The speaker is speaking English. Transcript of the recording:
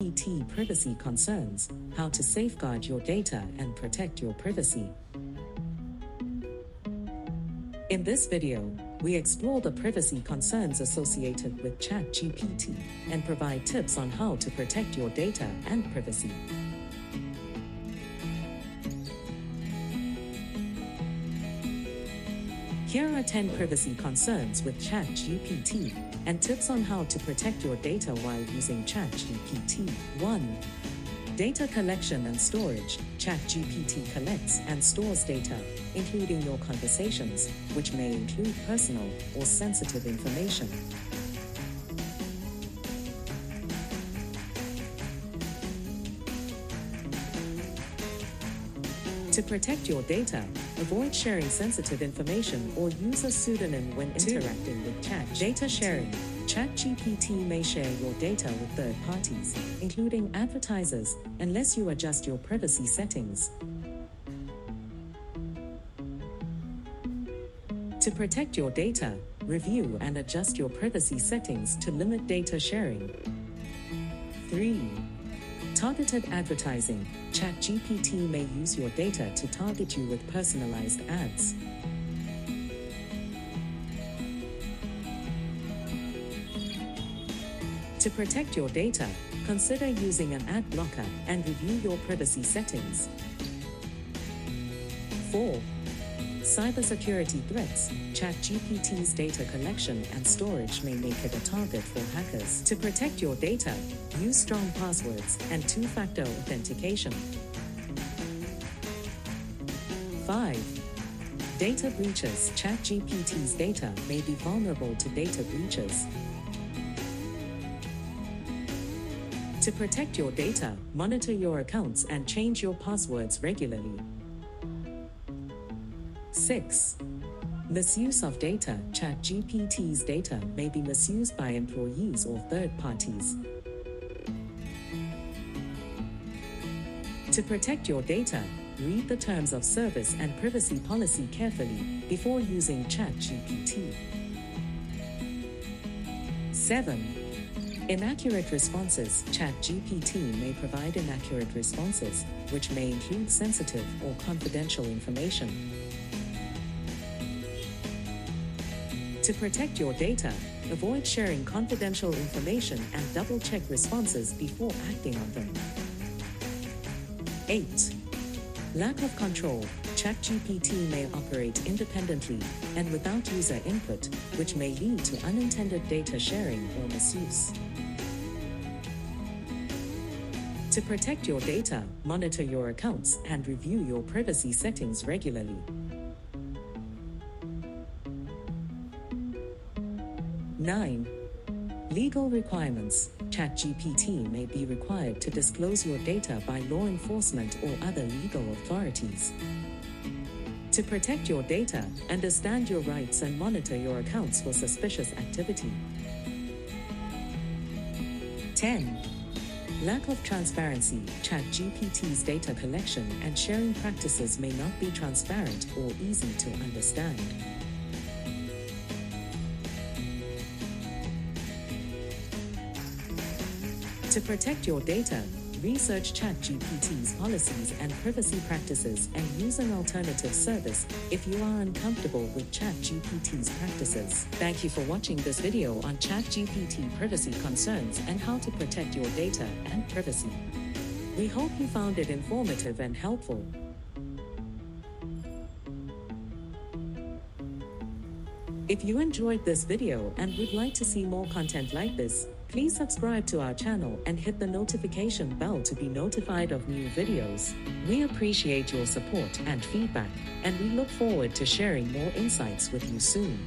ChatGPT privacy concerns, how to safeguard your data and protect your privacy. In this video, we explore the privacy concerns associated with ChatGPT and provide tips on how to protect your data and privacy. Here are 10 privacy concerns with ChatGPT and tips on how to protect your data while using ChatGPT. 1. Data collection and storage. ChatGPT collects and stores data, including your conversations, which may include personal or sensitive information. To protect your data, avoid sharing sensitive information or use a pseudonym when interacting with chat. Data sharing. ChatGPT may share your data with third parties, including advertisers, unless you adjust your privacy settings. To protect your data, review and adjust your privacy settings to limit data sharing. 3. Targeted advertising. ChatGPT may use your data to target you with personalized ads. To protect your data, consider using an ad blocker and review your privacy settings. 4. Cybersecurity threats. ChatGPT's data collection and storage may make it a target for hackers. To protect your data, use strong passwords and two factor authentication. 5. Data breaches. ChatGPT's data may be vulnerable to data breaches. To protect your data, monitor your accounts and change your passwords regularly. 6. Misuse of data. ChatGPT's data may be misused by employees or third parties. To protect your data, read the terms of service and privacy policy carefully before using ChatGPT. 7. Inaccurate responses. ChatGPT may provide inaccurate responses, which may include sensitive or confidential information. To protect your data, avoid sharing confidential information and double check responses before acting on them. 8. Lack of control. ChatGPT may operate independently and without user input, which may lead to unintended data sharing or misuse. To protect your data, monitor your accounts and review your privacy settings regularly. 9. Legal requirements. ChatGPT may be required to disclose your data by law enforcement or other legal authorities. To protect your data, understand your rights and monitor your accounts for suspicious activity. 10. Lack of transparency. ChatGPT's data collection and sharing practices may not be transparent or easy to understand. To protect your data, research ChatGPT's policies and privacy practices and use an alternative service if you are uncomfortable with ChatGPT's practices. Thank you for watching this video on ChatGPT privacy concerns and how to protect your data and privacy. We hope you found it informative and helpful. If you enjoyed this video and would like to see more content like this, please subscribe to our channel and hit the notification bell to be notified of new videos. We appreciate your support and feedback, and we look forward to sharing more insights with you soon.